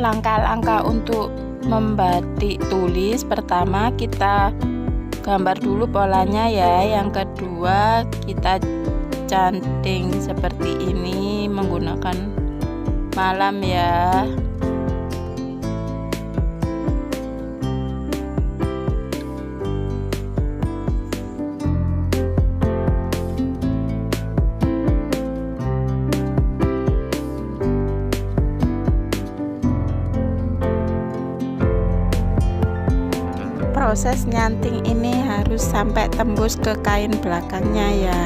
langkah-langkah untuk membatik tulis. Pertama kita gambar dulu polanya ya. Yang kedua kita canting seperti ini menggunakan malam ya proses nyanting ini harus sampai tembus ke kain belakangnya ya.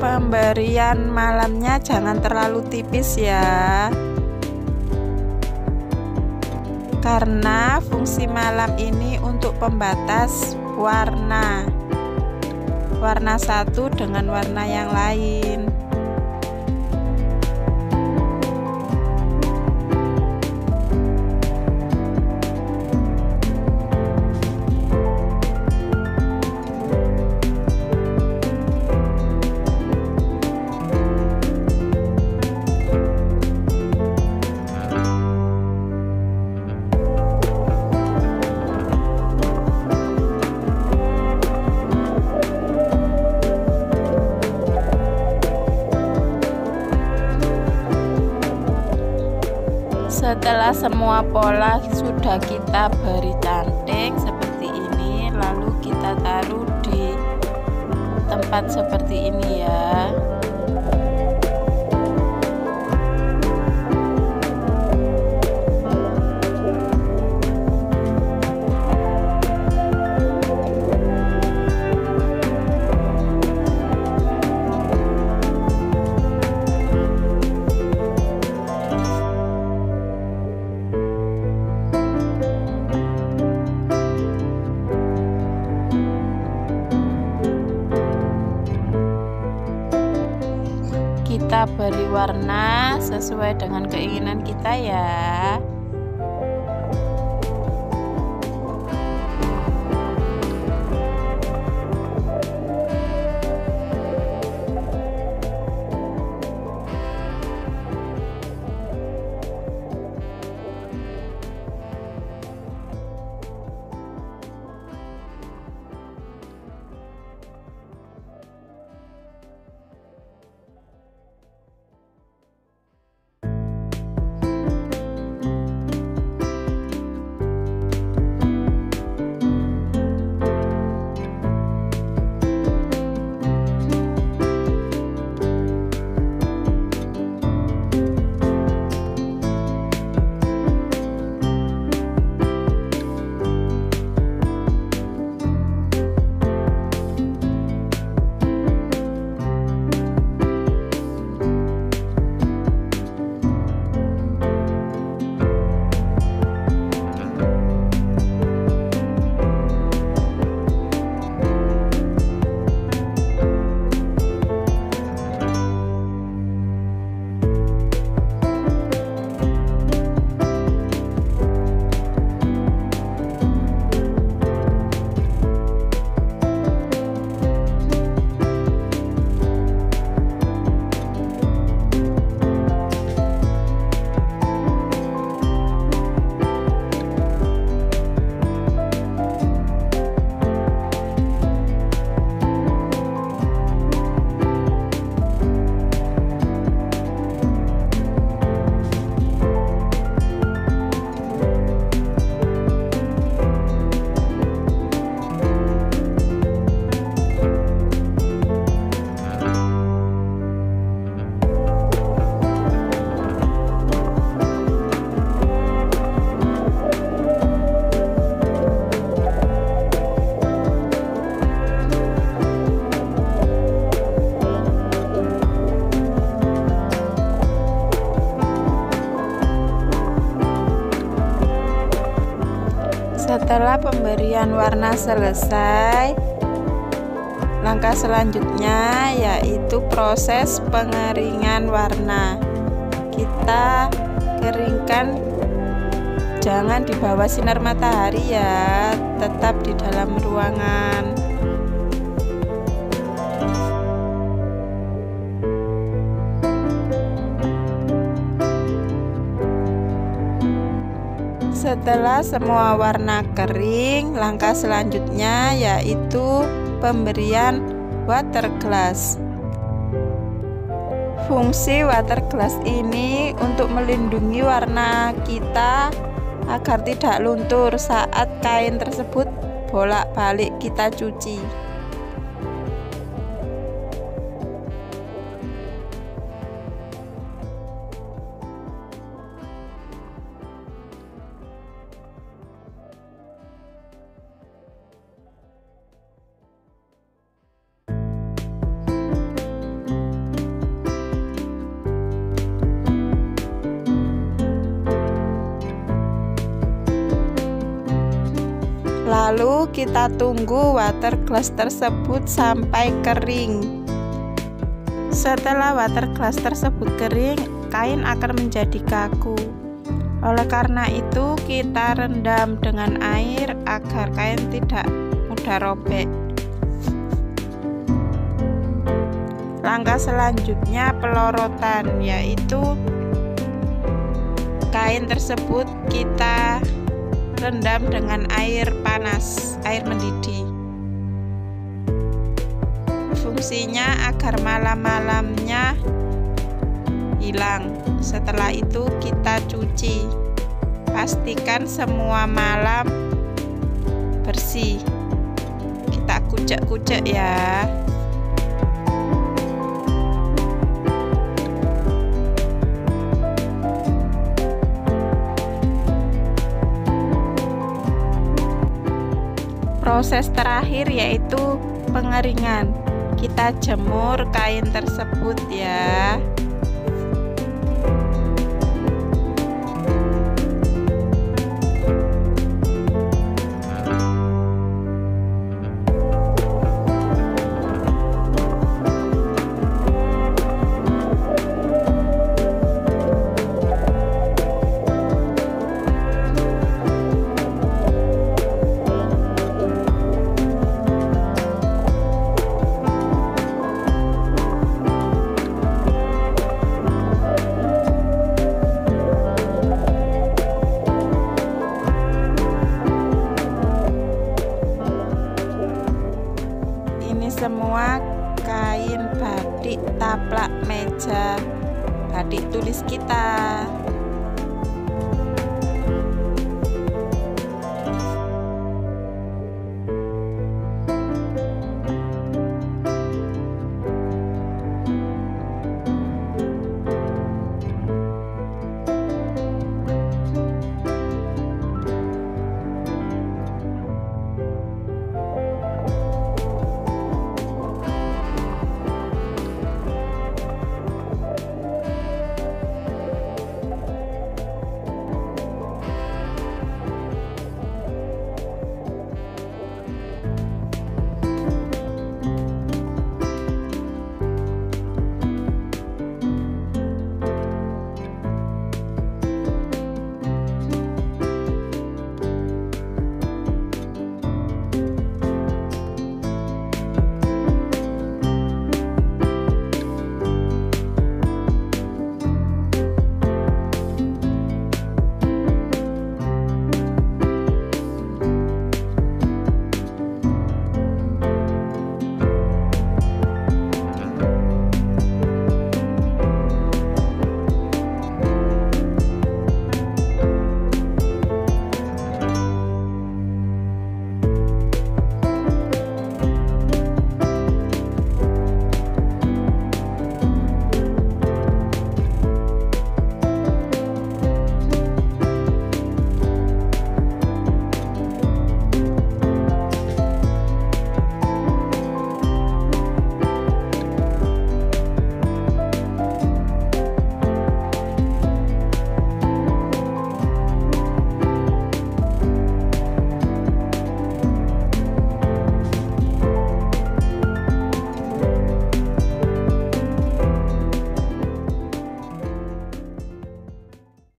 Pemberian malamnya jangan terlalu tipis ya. Karena fungsi malam ini untuk pembatas warna warna satu dengan warna yang lain setelah semua pola sudah kita beri cantik seperti ini lalu kita taruh di tempat seperti ini ya sesuai dengan keinginan kita ya Setelah pemberian warna selesai, langkah selanjutnya yaitu proses pengeringan warna. Kita keringkan jangan di bawah sinar matahari ya tetap di dalam ruangan Setelah semua warna kering, langkah selanjutnya yaitu pemberian water glass. Fungsi water glass ini untuk melindungi warna kita agar tidak luntur saat kain tersebut bolak-balik kita cuci. Lalu kita tunggu water glass tersebut sampai kering. Setelah water glass tersebut kering, kain akan menjadi kaku. Oleh karena itu, kita rendam dengan air agar kain tidak mudah robek. Langkah selanjutnya pelorotan, yaitu kain tersebut kita rendam dengan air panas, air mendidih. Fungsinya agar malam-malamnya hilang. Setelah itu kita cuci. Pastikan semua malam bersih. Kita kucek-kucek ya. Proses terakhir yaitu pengeringan. Kita jemur kain tersebut ya semua kain batik taplak meja batik tulis kita